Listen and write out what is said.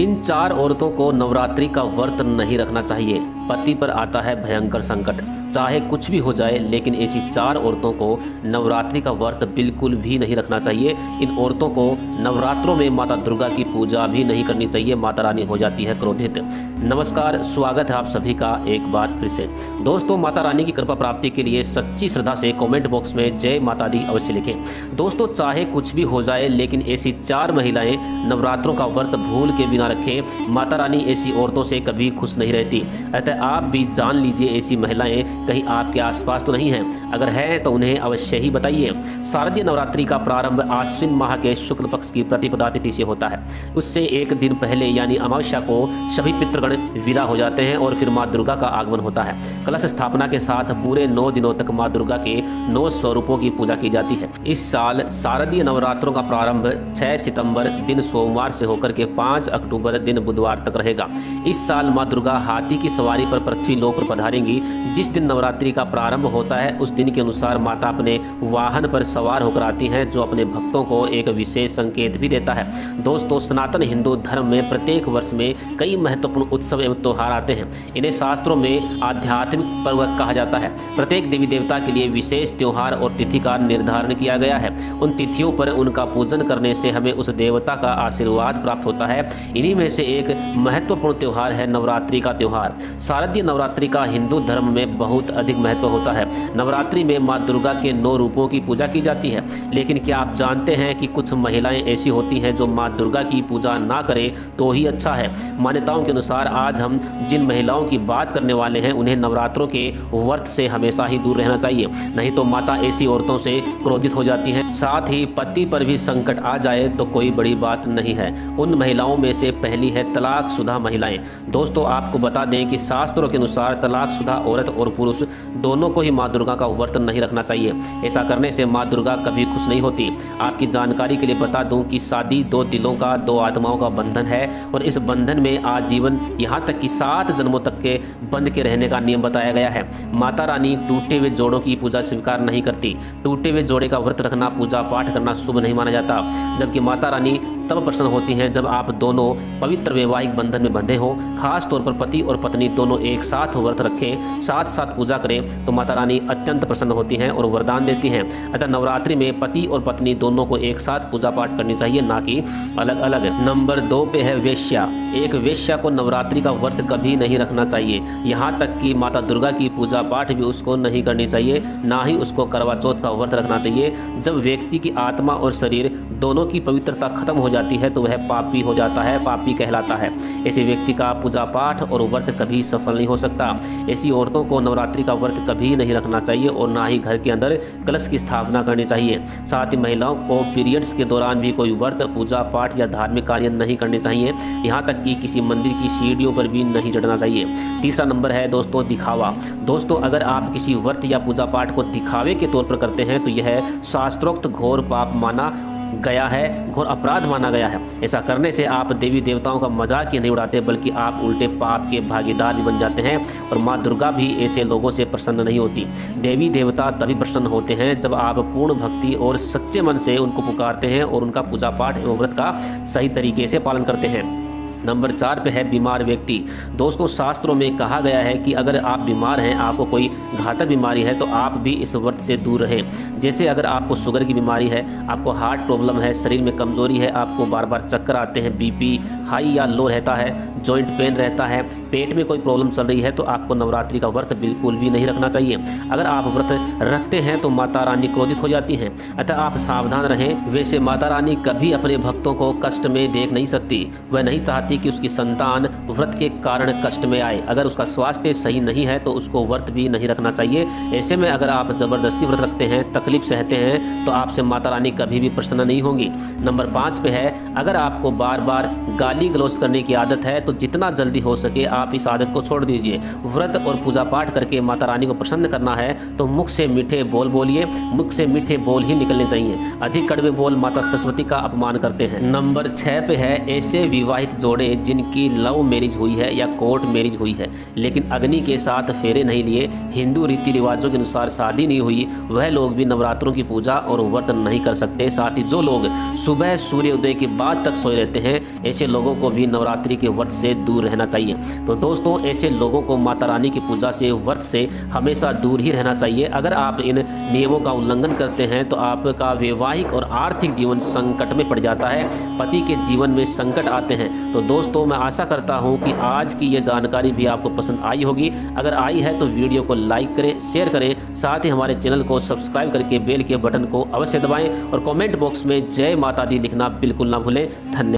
इन चार औरतों को नवरात्रि का व्रत नहीं रखना चाहिए। पति पर आता है भयंकर संकट। चाहे कुछ भी हो जाए, लेकिन ऐसी चार औरतों को नवरात्रि का व्रत बिल्कुल भी नहीं रखना चाहिए। इन औरतों को नवरात्रों में माता दुर्गा की पूजा भी नहीं करनी चाहिए, माता रानी हो जाती है क्रोधित। नमस्कार, स्वागत है आप सभी का एक बार फिर से। दोस्तों, माता रानी की कृपा प्राप्ति के लिए सच्ची श्रद्धा से कमेंट बॉक्स में जय माता दी अवश्य लिखें। दोस्तों, चाहे कुछ भी हो जाए, लेकिन ऐसी चार महिलाएँ नवरात्रों का व्रत भूल के बिना रखें, माता रानी ऐसी औरतों से कभी खुश नहीं रहती। अतः आप भी जान लीजिए, ऐसी महिलाएँ कहीं आपके आसपास तो नहीं है? अगर है तो उन्हें अवश्य ही बताइए। शारदीय नवरात्रि का प्रारंभ आश्विन माह के शुक्ल पक्ष की प्रतिपदा तिथि से होता है। उससे एक दिन पहले, यानी अमावस्या को, सभी पितृगण विदा हो जाते हैं और फिर माँ दुर्गा का आगमन होता है। कलश स्थापना के साथ पूरे नौ दिनों तक माँ दुर्गा के नौ स्वरूपों की पूजा की जाती है। इस साल शारदीय नवरात्रों का प्रारंभ 6 सितंबर दिन सोमवार से होकर के 5 अक्टूबर दिन बुधवार तक रहेगा। इस साल माँ दुर्गा हाथी की सवारी पर पृथ्वी लोक पर पधारेंगी, जिस दिन नवरात्रि का प्रारंभ होता है। उस दिन के अनुसार माता अपने वाहन पर सवार होकर आती हैं, जो अपने भक्तों को एक विशेष संकेत भी देता है। दोस्तों, सनातन हिंदू धर्म में प्रत्येक वर्ष में कई महत्वपूर्ण उत्सव एवं त्यौहार आते हैं। इन्हें शास्त्रों में आध्यात्मिक पर्व कहा जाता है। प्रत्येक देवी देवता के लिए विशेष त्यौहार और तिथि का निर्धारण किया गया है। उन तिथियों पर उनका पूजन करने से हमें उस देवता का आशीर्वाद प्राप्त होता है। इन्हीं में से एक महत्वपूर्ण त्यौहार है नवरात्रि का त्यौहार। शारदीय नवरात्रि का हिंदू धर्म में बहुत अधिक महत्व होता है। नवरात्रि में माँ दुर्गा के नौ रूपों की पूजा की जाती है। लेकिन क्या आप जानते हैं कि कुछ महिलाएँ ऐसी होती हैं जो माँ दुर्गा की पूजा ना करें तो ही अच्छा है। मान्यताओं के अनुसार आज हम जिन महिलाओं की बात करने वाले हैं, उन्हें नवरात्रों के व्रत से हमेशा ही दूर रहना चाहिए। नहीं तो माता ऐसी औरतों से क्रोधित हो जाती हैं। साथ ही पति पर भी संकट आ जाए तो कोई बड़ी बात नहीं है। उन महिलाओं में से पहली है तलाक शुदा महिलाएँ। दोस्तों, आपको बता दें कि शास्त्रों के अनुसार तलाक शुदा औरत और पुरुष दोनों को ही माँ दुर्गा का व्रत नहीं रखना चाहिए। ऐसा करने से माँ दुर्गा कभी खुश नहीं होती। आपकी जानकारी के लिए बता दूँ कि शादी दो दिलों का, दो आत्माओं का बंधन है और इस बंधन में आजीवन यहाँ तक कि सात जन्मों तक के बंध के रहने का नियम बताया गया है। माता रानी टूटे हुए जोड़ों की पूजा स्वीकार नहीं करती। टूटे हुए जोड़े का व्रत रखना, पूजा पाठ करना शुभ नहीं माना जाता। जबकि माता रानी तब प्रसन्न होती हैं जब आप दोनों पवित्र वैवाहिक बंधन में बंधे हों। खास तौर पर पति और पत्नी दोनों एक साथ व्रत रखें साथ साथ पूजा करें तो माता रानी अत्यंत प्रसन्न होती हैं और वरदान देती हैं। अतः नवरात्रि में पति और पत्नी दोनों को एक साथ पूजा पाठ करनी चाहिए, ना कि अलग अलग नंबर दो पे है वेश्या। एक वेश्या को नवरात्रि का व्रत कभी नहीं रखना चाहिए। यहाँ तक कि माता दुर्गा की पूजा पाठ भी उसको नहीं करनी चाहिए, ना ही उसको करवा चौथ का व्रत रखना चाहिए। जब व्यक्ति की आत्मा और शरीर दोनों की पवित्रता खत्म हो जाती है तो वह पापी हो जाता है, पापी कहलाता है। ऐसे व्यक्ति का पूजा पाठ और व्रत कभी सफल नहीं हो सकता। ऐसी औरतों को नवरात्रि का व्रत कभी नहीं रखना चाहिए और ना ही घर के अंदर कलश की स्थापना करनी चाहिए। साथ ही महिलाओं को पीरियड्स के दौरान भी कोई व्रत, पूजा पाठ या धार्मिक कार्य नहीं करने चाहिए। यहाँ तक कि किसी मंदिर की सीढ़ियों पर भी नहीं चढ़ना चाहिए। तीसरा नंबर है दोस्तों, दिखावा। दोस्तों, अगर आप किसी व्रत या पूजा पाठ को दिखावे के तौर पर करते हैं तो यह शास्त्रोक्त घोर पाप माना गया है, घोर अपराध माना गया है। ऐसा करने से आप देवी देवताओं का मज़ाक ही नहीं उड़ाते, बल्कि आप उल्टे पाप के भागीदार भी बन जाते हैं और माँ दुर्गा भी ऐसे लोगों से प्रसन्न नहीं होती। देवी देवता तभी प्रसन्न होते हैं जब आप पूर्ण भक्ति और सच्चे मन से उनको पुकारते हैं और उनका पूजा पाठ एवं व्रत का सही तरीके से पालन करते हैं। नंबर चार पे है बीमार व्यक्ति। दोस्तों, शास्त्रों में कहा गया है कि अगर आप बीमार हैं, आपको कोई घातक बीमारी है तो आप भी इस व्रत से दूर रहें। जैसे अगर आपको शुगर की बीमारी है, आपको हार्ट प्रॉब्लम है, शरीर में कमज़ोरी है, आपको बार बार चक्कर आते हैं, बीपी हाई या लो रहता है, जॉइंट पेन रहता है, पेट में कोई प्रॉब्लम चल रही है तो आपको नवरात्रि का व्रत बिल्कुल भी नहीं रखना चाहिए। अगर आप व्रत रखते हैं तो माता रानी क्रोधित हो जाती हैं। अतः आप सावधान रहें। वैसे माता रानी कभी अपने भक्तों को कष्ट में देख नहीं सकती, वह नहीं चाहती कि उसकी संतान व्रत के कारण कष्ट में आए। अगर उसका स्वास्थ्य सही नहीं है तो उसको व्रत भी नहीं रखना चाहिए। ऐसे में अगर आप ज़बरदस्ती व्रत रखते हैं, तकलीफ़ सहते हैं तो आपसे माता रानी कभी भी प्रसन्न नहीं होंगी। नंबर पाँच पे है, अगर आपको बार बार गाली गलौज करने की आदत है तो जितना जल्दी हो सके आप इस आदत को छोड़ दीजिए। व्रत और पूजा पाठ करके माता रानी को प्रसन्न करना है तो मुख से मीठे बोल बोलिए। मुख से मीठे बोल ही निकलने चाहिए। अधिक कड़वे बोल माता सरस्वती का अपमान करते हैं। नंबर छः पे है, ऐसे विवाहित जोड़े जिनकी लव मैरिज हुई है या कोर्ट मैरिज हुई है, लेकिन अग्नि के साथ फेरे नहीं लिए, हिंदू रीति रिवाजों के अनुसार शादी नहीं हुई, वह लोग भी नवरात्रों की पूजा और व्रत नहीं कर सकते। साथ ही जो लोग सुबह सूर्योदय के बाद तक सोए रहते हैं, ऐसे लोगों को भी नवरात्रि के व्रत से दूर रहना चाहिए। तो दोस्तों, ऐसे लोगों को माता रानी की पूजा से, व्रत से हमेशा दूर ही रहना चाहिए। अगर आप इन नियमों का उल्लंघन करते हैं तो आपका वैवाहिक और आर्थिक जीवन संकट में पड़ जाता है। पति के जीवन में संकट आते हैं। तो दोस्तों, मैं आशा करता हूँ कि आज की ये जानकारी भी आपको पसंद आई होगी। अगर आई है तो वीडियो को लाइक करें, शेयर करें, साथ ही हमारे चैनल को सब्सक्राइब करके बेल के बटन को अवश्य दबाएँ और कॉमेंट बॉक्स में जय माता दी लिखना बिल्कुल ना भूलें। धन्यवाद